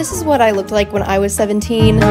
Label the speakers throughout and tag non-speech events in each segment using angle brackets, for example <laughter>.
Speaker 1: this is what I looked like when I was 17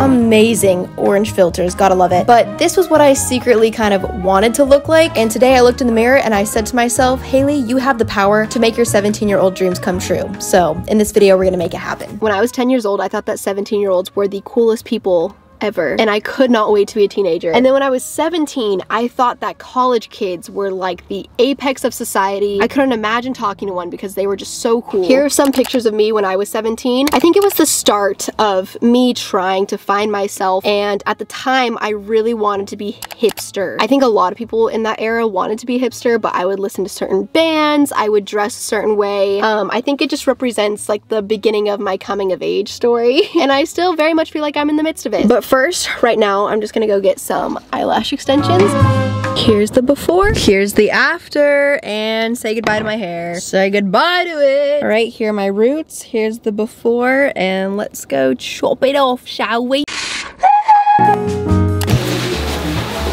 Speaker 1: amazing orange filters, gotta love it. But this was what I secretly kind of wanted to look like, and today I looked in the mirror and I said to myself, Haley, you have the power to make your 17 year old dreams come true. So in this video, we're gonna make it happen. When I was 10 years old, I thought that 17 year olds were the coolest people ever. And I could not wait to be a teenager. And then when I was 17, I thought that college kids were like the apex of society. I couldn't imagine talking to one because they were just so cool. Here are some pictures of me when I was 17. I think it was the start of me trying to find myself. And at the time, I really wanted to be hipster. I think a lot of people in that era wanted to be hipster, but I would listen to certain bands. I would dress a certain way. Um, I think it just represents like the beginning of my coming of age story. <laughs> And I still very much feel like I'm in the midst of it. But first, right now, I'm just gonna go get some eyelash extensions. Here's the before, here's the after, and say goodbye to my hair. Say goodbye to it. All right, here are my roots. Here's the before, and let's go chop it off, shall we?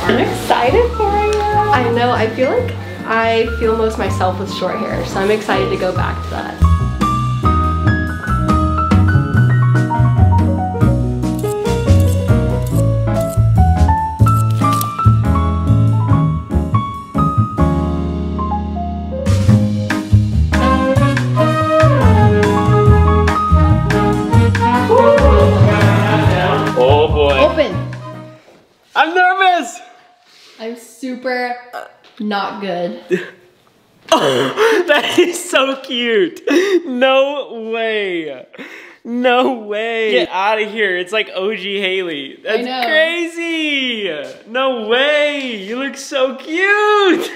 Speaker 1: I'm excited for you. I know, I feel like I feel most myself with short hair, so I'm excited to go back to that. Super not good.
Speaker 2: oh, <laughs> that is so cute. No way. No way. Get out of here. It's like OG Haley. That's crazy. No way. You look so cute.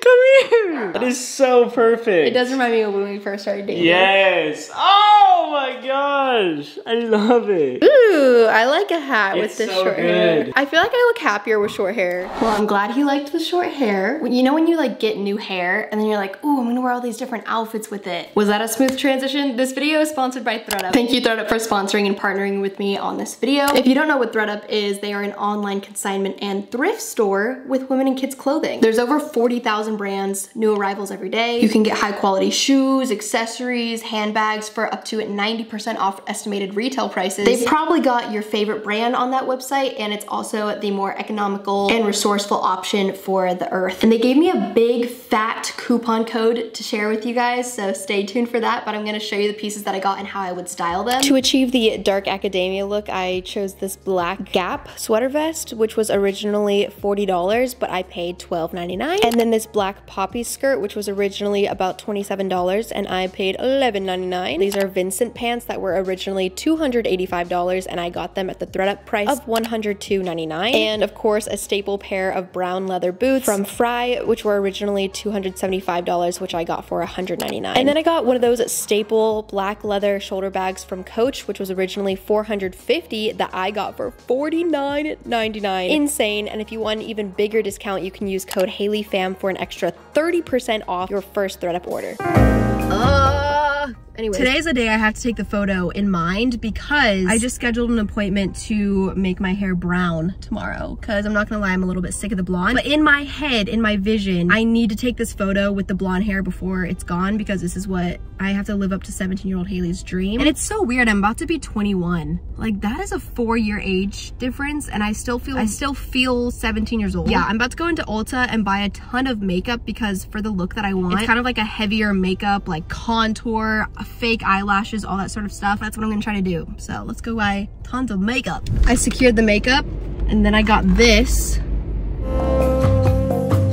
Speaker 2: Come here. That is so perfect.
Speaker 1: It does remind me of when we first started dating.
Speaker 2: Yes. Oh my gosh. I love it.
Speaker 1: Ooh, I like a hat
Speaker 2: it's
Speaker 1: with this
Speaker 2: so
Speaker 1: short
Speaker 2: good.
Speaker 1: hair. I feel like I look happier with short hair. Well, I'm glad he liked the short hair. You know when you like get new hair and then you're like, ooh, I'm gonna wear all these different outfits with it. Was that a smooth transition? This video is sponsored by ThredUp. Thank you ThredUp for sponsoring and partnering with me on this video. If you don't know what ThredUp is, they are an online consignment and thrift store with women and kids clothing. There's over 40,000 brands, new arrivals every day. You can get high quality shoes, accessories, handbags for up to 90% off estimated retail prices. They've probably got your favorite brand on that website and it's also the more economical and resourceful option for the earth. And they gave me a big fat coupon code to share with you guys, so stay tuned for that, but I'm gonna show you the pieces that I got and how I would style them. To achieve the dark academia look, I chose this black Gap sweater vest, which was originally $40, but I paid $12.99. And then this black poppy skirt, which was originally about $27, and I paid $11.99. These are Vincent pants that were originally $285, and I got them at the thredUP price of $102.99. And of course, a staple pair of brown leather boots from Frye, which were originally $275, which I got for 199. And then I got one of those staple black leather shoulder bags from Coach, which was originally $450 that I got for $49.99. Insane. And if you want an even bigger discount, you can use code HALEYPHAM for an extra 30% off your first thredUP order. Uh, Anyways. Today's a day I have to take the photo in mind because I just scheduled an appointment to make my hair brown tomorrow because I'm not gonna lie, I'm a little bit sick of the blonde. But in my head, in my vision, I need to take this photo with the blonde hair before it's gone because this is what I have to live up to 17 year old Haley's dream. And it's so weird, I'm about to be 21. Like that is a four year age difference and I still feel, I still feel 17 years old. Yeah, I'm about to go into Ulta and buy a ton of makeup because for the look that I want, it's kind of like a heavier makeup, like contour, fake eyelashes, all that sort of stuff. That's what I'm gonna try to do. So let's go buy tons of makeup. I secured the makeup and then I got this.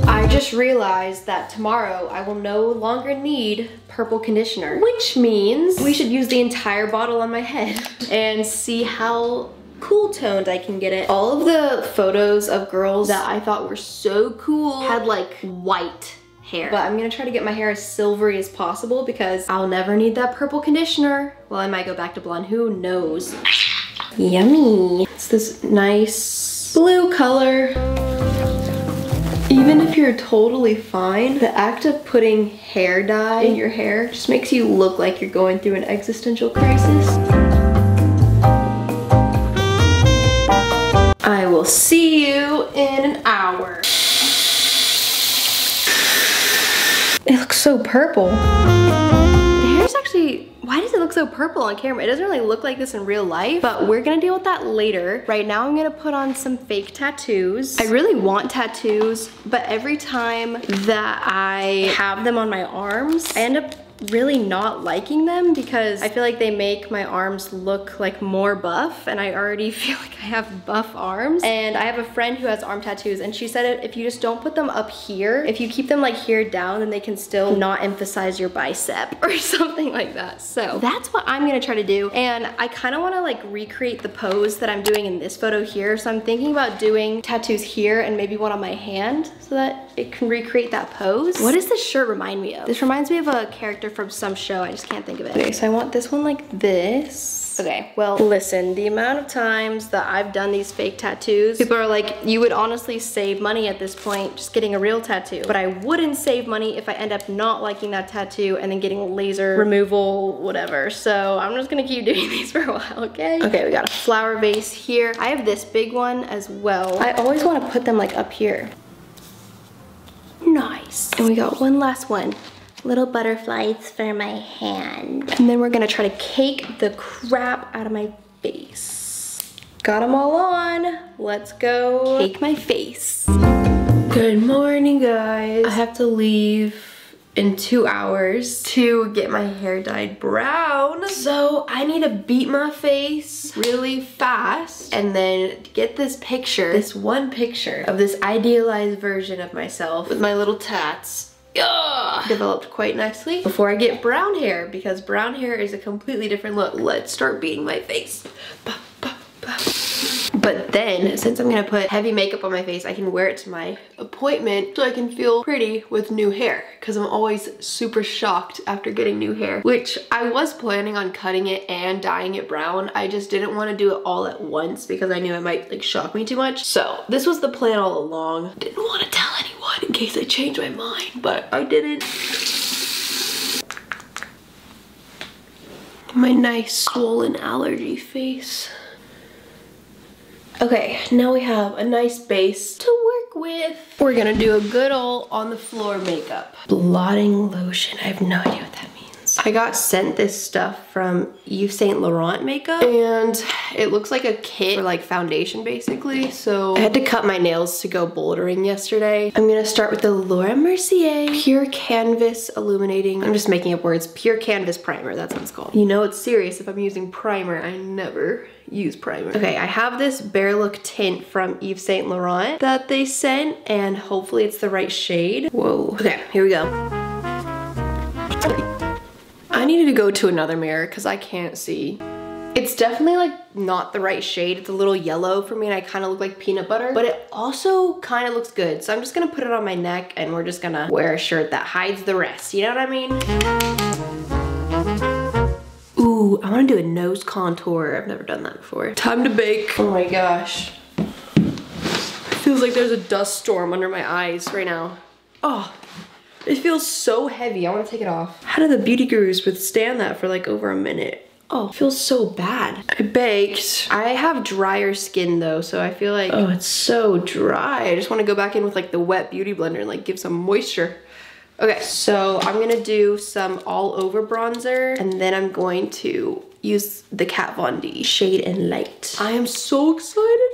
Speaker 1: I just realized that tomorrow I will no longer need purple conditioner, which means we should use the entire bottle on my head <laughs> and see how cool toned I can get it. All of the photos of girls that I thought were so cool had like white hair. But I'm gonna try to get my hair as silvery as possible because I'll never need that purple conditioner. Well, I might go back to blonde, who knows? Yummy. It's this nice blue color. Even if you're totally fine, the act of putting hair dye in your hair just makes you look like you're going through an existential crisis. I will see you in an hour. It looks so purple. The hair's actually why does it look so purple on camera? It doesn't really look like this in real life, but we're gonna deal with that later. Right now I'm gonna put on some fake tattoos. I really want tattoos, but every time that I have them on my arms, I end up really not liking them because I feel like they make my arms look like more buff and I already <laughs> feel like I have buff arms. And I have a friend who has arm tattoos and she said if you just don't put them up here, if you keep them like here down, then they can still not emphasize your bicep <laughs> or something like that. So that's what I'm gonna try to do. And I kind of wanna like recreate the pose that I'm doing in this photo here. So I'm thinking about doing tattoos here and maybe one on my hand so that it can recreate that pose. What does this shirt remind me of? This reminds me of a character from some show, I just can't think of it. Okay, so I want this one like this. Okay, well, listen, the amount of times that I've done these fake tattoos, people are like, you would honestly save money at this point just getting a real tattoo. But I wouldn't save money if I end up not liking that tattoo and then getting laser removal, whatever. So I'm just gonna keep <laughs> doing these for a while, okay? Okay, we got a flower vase here. I have this big one as well. I always wanna put them like up here. Nice. And we got one last one. Little butterflies for my hand. And then we're gonna try to cake the crap out of my face. Got them all on. Let's go cake my face. Good morning, guys. I have to leave in two hours to get my hair dyed brown. So I need to beat my face really fast and then get this picture, this one picture of this idealized version of myself with my little tats Ugh, developed quite nicely before I get brown hair because brown hair is a completely different look. Let's start beating my face. But then, since I'm gonna put heavy makeup on my face, I can wear it to my appointment so I can feel pretty with new hair because I'm always super shocked after getting new hair, which I was planning on cutting it and dyeing it brown. I just didn't want to do it all at once because I knew it might like shock me too much. So this was the plan all along. Didn't want to tell anyone in case I change my mind, but I didn't. My nice swollen allergy face. Okay, now we have a nice base to work with. We're gonna do a good old on the floor makeup. Blotting lotion, I have no idea what that means. I got sent this stuff from Yves Saint Laurent makeup and it looks like a kit for like foundation basically. So I had to cut my nails to go bouldering yesterday. I'm gonna start with the Laura Mercier Pure Canvas Illuminating. I'm just making up words. Pure Canvas Primer, that's what it's called. You know it's serious if I'm using primer. I never use primer. Okay, I have this Bare Look tint from Yves Saint Laurent that they sent and hopefully it's the right shade. Whoa. Okay, here we go. I needed to go to another mirror because I can't see. It's definitely like not the right shade. It's a little yellow for me and I kind of look like peanut butter, but it also kind of looks good. So I'm just gonna put it on my neck and we're just gonna wear a shirt that hides the rest. You know what I mean? Ooh, I wanna do a nose contour. I've never done that before. Time to bake. Oh my gosh. Feels like there's a dust storm under my eyes right now. Oh, it feels so heavy. I wanna take it off. How do the beauty gurus withstand that for like over a minute? Oh, feels so bad. I baked. I have drier skin though, so I feel like, oh, it's so dry. I just wanna go back in with like the wet beauty blender and like give some moisture. Okay, so I'm gonna do some all over bronzer and then I'm going to use the Kat Von D Shade and Light. I am so excited.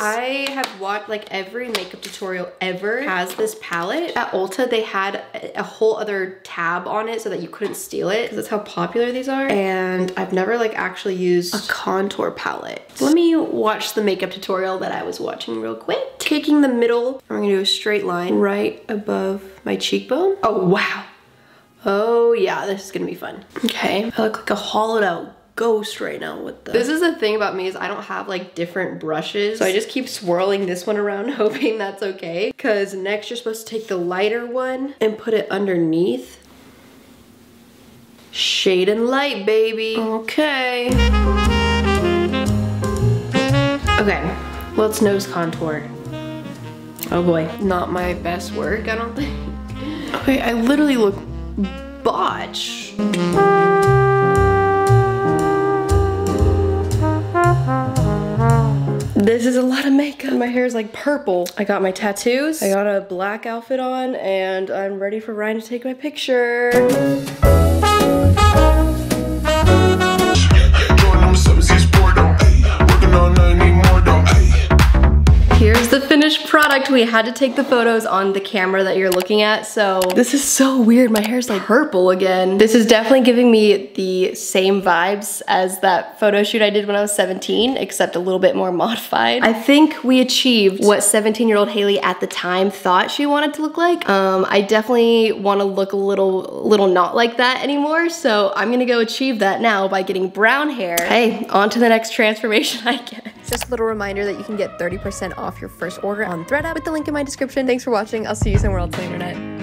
Speaker 1: I have watched like every makeup tutorial ever has this palette. At Ulta, they had a whole other tab on it so that you couldn't steal it because that's how popular these are. And I've never like actually used a contour palette. Let me watch the makeup tutorial that I was watching real quick. Taking the middle, I'm gonna do a straight line right above my cheekbone. Oh, wow. Oh yeah, this is gonna be fun. Okay, I look like a hollowed out ghost right now with this. This is the thing about me is I don't have like different brushes. So I just keep swirling this one around <laughs> hoping that's okay. Cause next you're supposed to take the lighter one and put it underneath. Shade and light, baby. Okay. Okay, well it's nose contour. Oh boy, not my best work, I don't think. Okay, I literally look botch. This is a lot of makeup. My hair is like purple. I got my tattoos. I got a black outfit on and I'm ready for Ryan to take my picture.
Speaker 3: Product. We had to take the photos on the camera that you're looking at. So this is so weird. My hair's like purple again. This is definitely giving me the same vibes as that photo shoot I did when I was 17, except a little bit more modified. I think we achieved what 17 year old Haley at the time thought she wanted to look like. Um, I definitely want to look a little, little not like that anymore. So I'm gonna go achieve that now by getting brown hair. Hey, on to the next transformation, I guess. Just a little reminder that you can get 30% off your first order on ThredUp with the link in my description. Thanks for watching. I'll see you somewhere else on the internet.